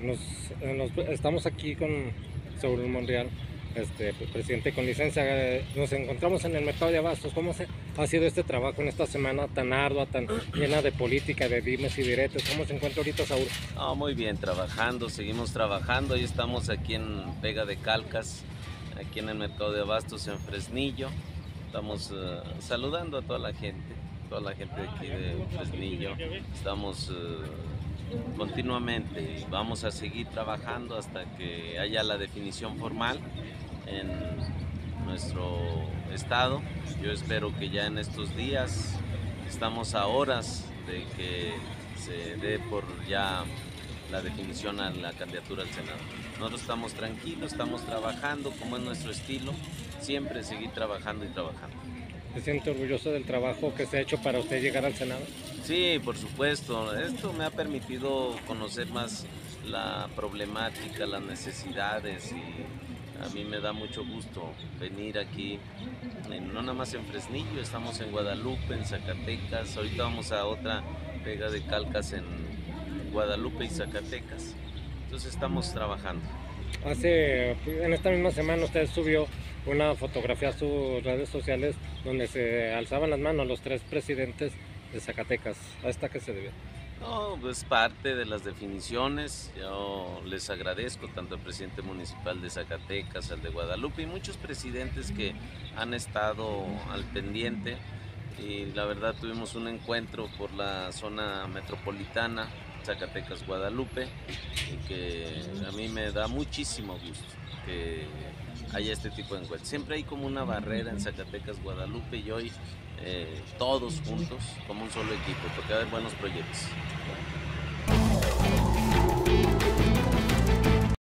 Nos, eh, nos- estamos aquí con Saúl Monreal, este, presidente con licencia. Nos encontramos en el mercado de abastos. ¿Cómo se, ha sido este trabajo en esta semana tan ardua, tan llena de política, de dimes y diretes? ¿Cómo se encuentra ahorita Saúl? No, muy bien, trabajando, seguimos trabajando. Hoy estamos aquí en Vega de Calcas, aquí en el mercado de abastos en Fresnillo. Estamos eh, saludando a toda la gente, toda la gente de aquí de Fresnillo. Estamos eh, continuamente vamos a seguir trabajando hasta que haya la definición formal en nuestro estado. Yo espero que ya en estos días estamos a horas de que se dé por ya la definición a la candidatura al Senado. Nosotros estamos tranquilos, estamos trabajando como es nuestro estilo, siempre seguir trabajando y trabajando. ¿Se siente orgulloso del trabajo que se ha hecho para usted llegar al Senado? Sí, por supuesto. Esto me ha permitido conocer más la problemática, las necesidades y a mí me da mucho gusto venir aquí, no nada más en Fresnillo, estamos en Guadalupe, en Zacatecas, ahorita vamos a otra pega de calcas en Guadalupe y Zacatecas. Entonces estamos trabajando. Hace, en esta misma semana usted subió una fotografía a sus redes sociales donde se alzaban las manos los tres presidentes de Zacatecas. ¿A esta qué se debe? No, pues parte de las definiciones. Yo les agradezco tanto al presidente municipal de Zacatecas, al de Guadalupe y muchos presidentes que han estado al pendiente. Y la verdad tuvimos un encuentro por la zona metropolitana, Zacatecas, Guadalupe, y que a mí me da muchísimo gusto que haya este tipo de encuentros. Siempre hay como una barrera en Zacatecas, Guadalupe y hoy eh, todos juntos como un solo equipo, porque va a haber buenos proyectos.